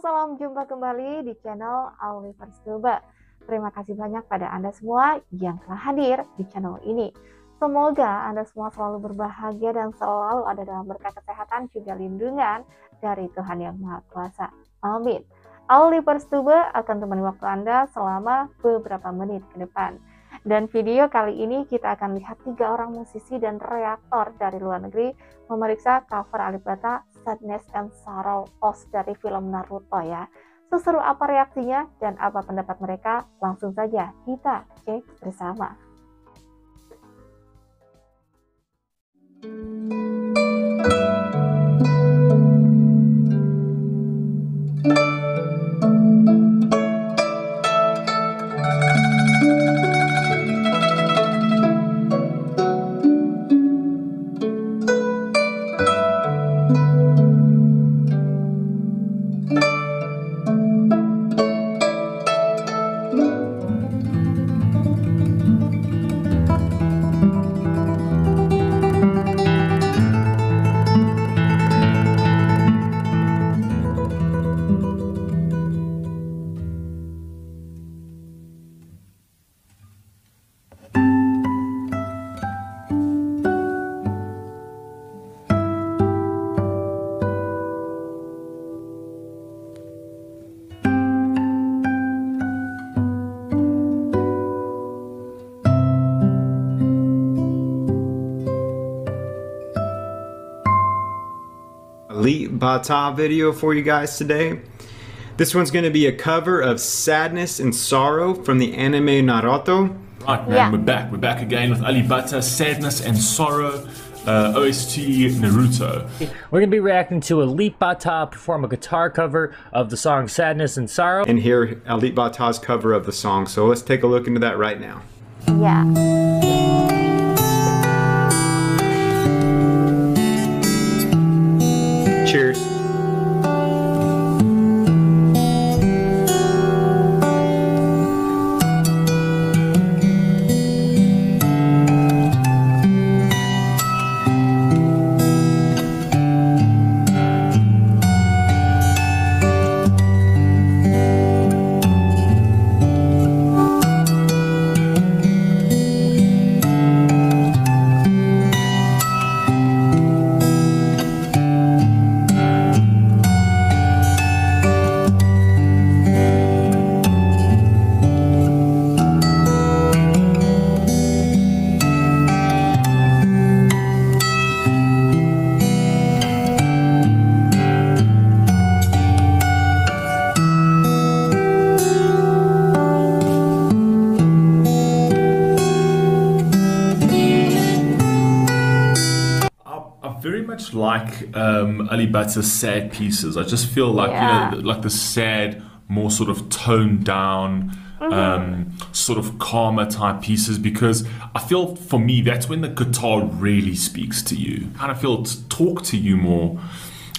salam jumpa kembali di channel Alivers Coba. Terima kasih banyak pada Anda semua yang telah hadir di channel ini. Semoga Anda semua selalu berbahagia dan selalu ada dalam berkat kesehatan juga lindungan dari Tuhan Yang Maha Kuasa. Amin. Alivers Coba akan temani waktu Anda selama beberapa menit ke depan. Dan video kali ini kita akan lihat tiga orang musisi dan reaktor dari luar negeri memeriksa cover Alibata Sadness and Sorrow Oz dari film Naruto ya. Seseru apa reaksinya dan apa pendapat mereka? Langsung saja kita cek bersama. Elite Bata video for you guys today. This one's going to be a cover of Sadness and Sorrow from the anime Naruto. Right, man, Yeah. we're back. We're back again with Alibata, Sadness and Sorrow, uh, OST Naruto. We're going to be reacting to Alip Ba Ta perform a guitar cover of the song Sadness and Sorrow. And here, Alip Ba Ta's cover of the song. So let's take a look into that right now. Ya, like um, Alibata's sad pieces. I just feel like Yeah. you know, like the sad, more sort of toned down, um, sort of calmer type pieces. Because I feel for me that's when the guitar really speaks to you. kind of feel to talk to you more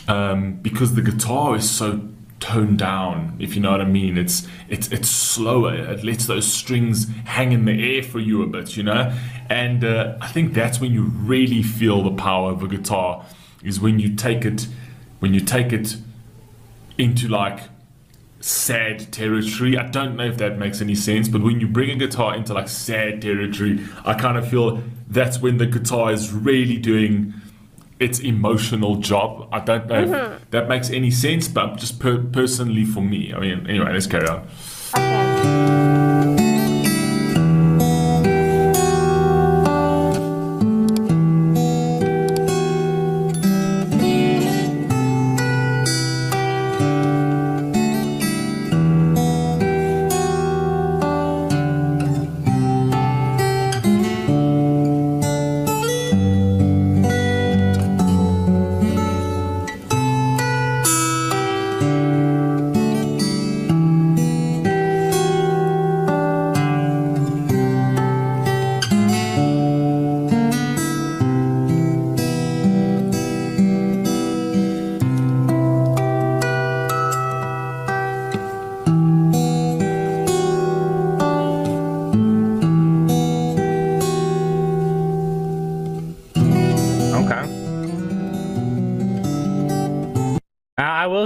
um, because the guitar is so toned down. If you know what I mean, it's it's it's slower. It lets those strings hang in the air for you a bit, you know. And uh, I think that's when you really feel the power of a guitar. Is when you take it, when you take it into like sad territory. I don't know if that makes any sense, but when you bring a guitar into like sad territory, I kind of feel that's when the guitar is really doing its emotional job. I don't know if mm-hmm. that makes any sense, but just per- personally for me. I mean, anyway, let's carry on. oke.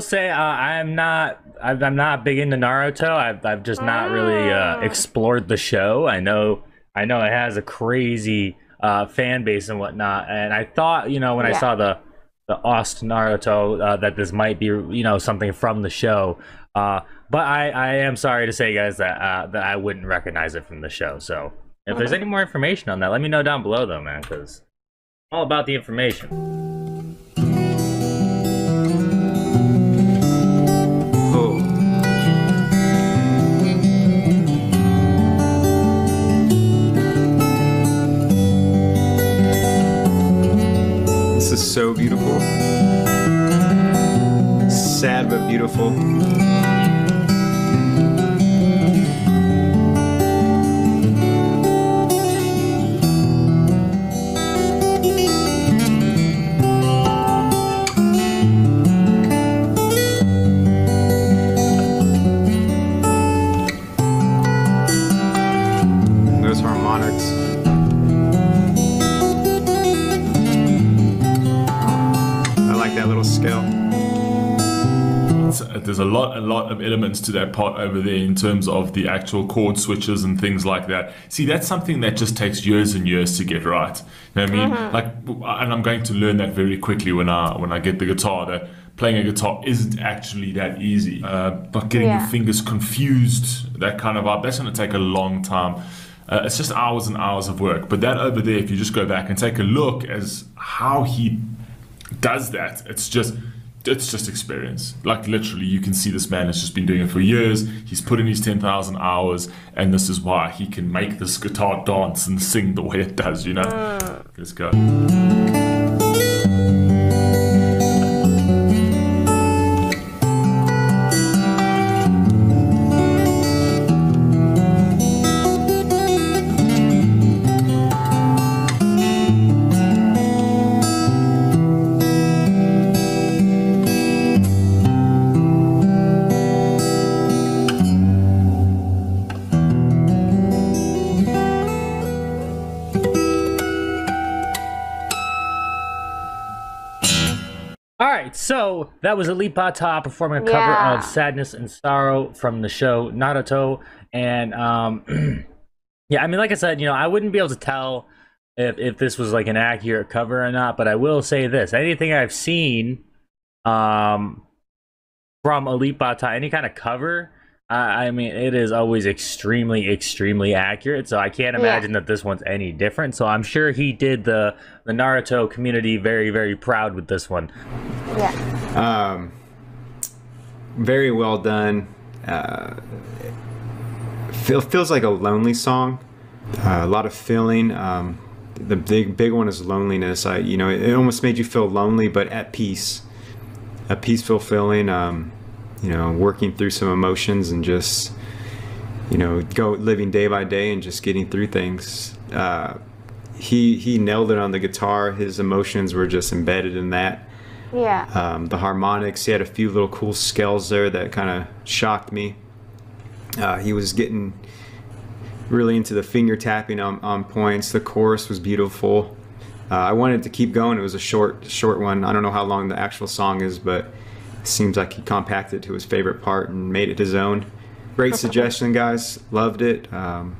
Say uh, I'm not I've, I'm not big into Naruto. I've I've just not really uh, Mm. explored the show. I know I know it has a crazy uh, fan base and whatnot, and I thought you know when I saw the the Ost Naruto uh, that this might be you know something from the show. Uh, but I, I am sorry to say, guys, that uh, that I wouldn't recognize it from the show. So if there's any more information on that, let me know down below, though, man, because all about the information. So beautiful. Sad but beautiful. There's a lot, a lot of elements to that part over there in terms of the actual chord switches and things like that. See, that's something that just takes years and years to get right. You know what I mean? Like, and I'm going to learn that very quickly when I when I get the guitar. That playing a guitar isn't actually that easy. Uh, but getting Yeah. your fingers confused, that kind of vibe, that's going to take a long time. Uh, it's just hours and hours of work. But that over there, if you just go back and take a look as how he does that, it's just it's just experience. Like literally, you can see this man has just been doing it for years. He's put in his ten thousand hours, and this is why he can make this guitar dance and sing the way it does. You know. Uh. Let's go. All right, so that was Alip Ba Ta performing a cover Yeah. of "Sadness and Sorrow" from the show Naruto, and um, yeah, I mean, like I said, you know, I wouldn't be able to tell if if this was like an accurate cover or not, but I will say this: anything I've seen, um, from Alip Ba Ta, any kind of cover. I I mean, it is always extremely, extremely accurate. So I can't Yeah. imagine that this one's any different. So I'm sure he did the the Naruto community very, very proud with this one. Yeah. Um, very well done. Uh, feel, feels like a lonely song. Uh, a lot of feeling. Um, the big big one is loneliness. I you know it, almost made you feel lonely, but at peace. A peaceful feeling. Um, you know, working through some emotions and just you know go living day by day and just getting through things. Uh, he he nailed it on the guitar. His emotions were just embedded in that Yeah. um, the harmonics. He had a few little cool scales there that kind of shocked me. Uh, he was getting really into the finger tapping on, on points. The chorus was beautiful. Uh, I wanted to keep going. It was a short, short one. I don't know how long the actual song is, but seems like he compacted to his favorite part and made it his own. Great suggestion, guys. Loved it. Um,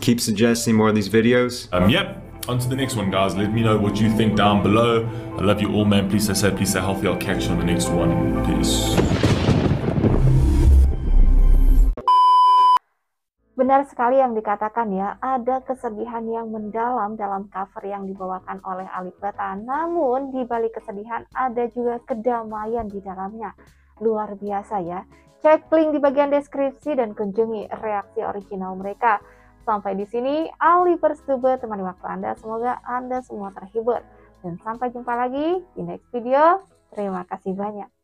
keep suggesting more of these videos. Um, yep. On to the next one, guys. Let me know what you think down below. I love you all, man. Please stay safe. Please stay healthy. I'll catch you on the next one. Peace. Benar sekali yang dikatakan ya, ada kesedihan yang mendalam dalam cover yang dibawakan oleh Alif Bata. Namun di balik kesedihan ada juga kedamaian di dalamnya. Luar biasa ya. Cek link di bagian deskripsi dan kunjungi reaksi original mereka. Sampai di sini, Ali Perstube temani waktu Anda. Semoga Anda semua terhibur. Dan sampai jumpa lagi di next video. Terima kasih banyak.